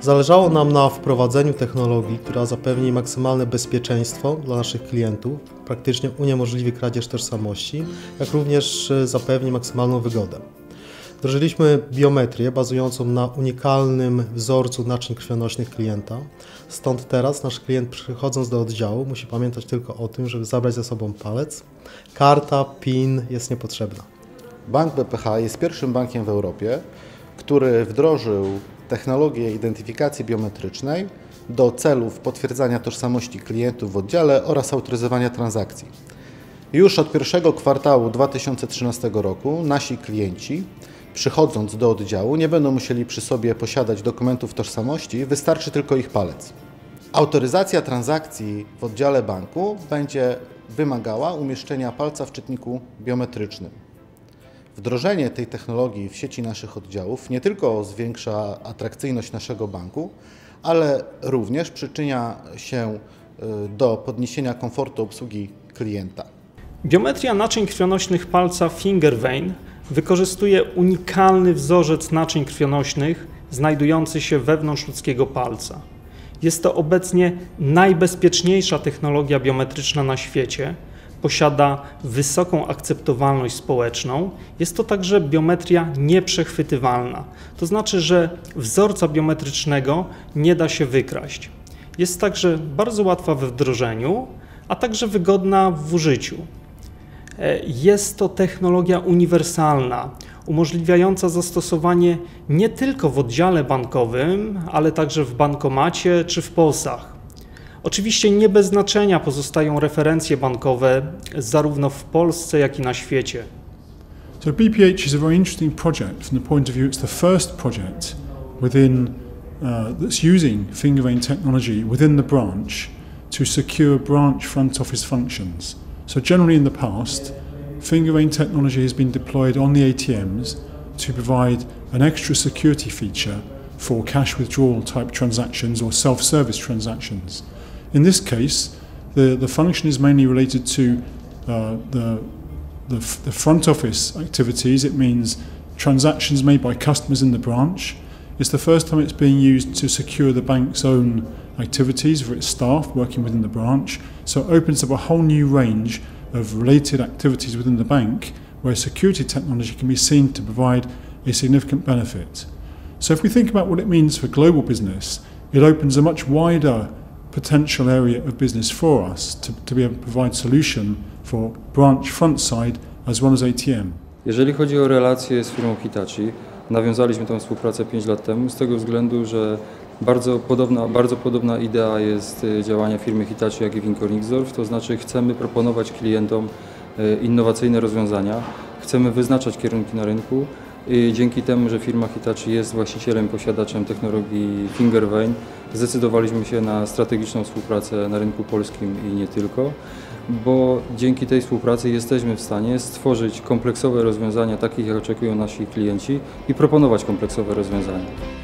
Zależało nam na wprowadzeniu technologii, która zapewni maksymalne bezpieczeństwo dla naszych klientów, praktycznie uniemożliwi kradzież tożsamości, jak również e, zapewni maksymalną wygodę. Wdrożyliśmy biometrię bazującą na unikalnym wzorcu naczyń krwionośnych klienta. Stąd teraz nasz klient przychodząc do oddziału musi pamiętać tylko o tym, żeby zabrać ze sobą palec. Karta PIN jest niepotrzebna. Bank BPH jest pierwszym bankiem w Europie, który wdrożył technologię identyfikacji biometrycznej do celów potwierdzania tożsamości klientów w oddziale oraz autoryzowania transakcji. Już od pierwszego kwartału 2013 roku nasi klienci, przychodząc do oddziału, nie będą musieli przy sobie posiadać dokumentów tożsamości, wystarczy tylko ich palec. Autoryzacja transakcji w oddziale banku będzie wymagała umieszczenia palca w czytniku biometrycznym. Wdrożenie tej technologii w sieci naszych oddziałów nie tylko zwiększa atrakcyjność naszego banku, ale również przyczynia się y, do podniesienia komfortu obsługi klienta. Biometria naczyń krwionośnych palca Fingervein wykorzystuje unikalny wzorzec naczyń krwionośnych znajdujący się wewnątrz ludzkiego palca. Jest to obecnie najbezpieczniejsza technologia biometryczna na świecie. Posiada wysoką akceptowalność społeczną. Jest to także biometria nieprzechwytywalna. To znaczy, że wzorca biometrycznego nie da się wykraść. Jest także bardzo łatwa we wdrożeniu, a także wygodna w użyciu. E, Jest to technologia uniwersalna, umożliwiająca zastosowanie nie tylko w oddziale bankowym, ale także w bankomacie czy w POS-ach. Oczywiście nie bez znaczenia pozostają referencje bankowe zarówno w Polsce, jak i na świecie. So BPH is a very interesting project from the point of view it's the first project within uh, that's using finger vein technology within the branch to secure branch front office functions. So generally in the past, finger vein technology has been deployed on the ATMs to provide an extra security feature for cash withdrawal type transactions or self-service transactions. In this case, the, the function is mainly related to uh, the the, the front office activities, it means transactions made by customers in the branch. It's the first time it's being used to secure the bank's own activities for its staff working within the branch. So it opens up a whole new range of related activities within the bank where security technology can be seen to provide a significant benefit. So if we think about what it means for global business, it opens a much wider potential area of business for us to, to be able to provide solution for branch front side as well as ATM. Jeżeli chodzi o relacje z firmą Hitachi, nawiązaliśmy tę współpracę 5 lat temu z tego względu, że bardzo podobna, bardzo podobna idea jest y, działania firmy Hitachi jak i Winkornixdorf, to znaczy chcemy proponować klientom y, innowacyjne rozwiązania, chcemy wyznaczać kierunki na rynku dzięki temu, że firma Hitachi jest właścicielem, posiadaczem technologii Fingervein, zdecydowaliśmy się na strategiczną współpracę na rynku polskim i nie tylko, bo dzięki tej współpracy jesteśmy w stanie stworzyć kompleksowe rozwiązania, takich jak oczekują nasi klienci i proponować kompleksowe rozwiązania.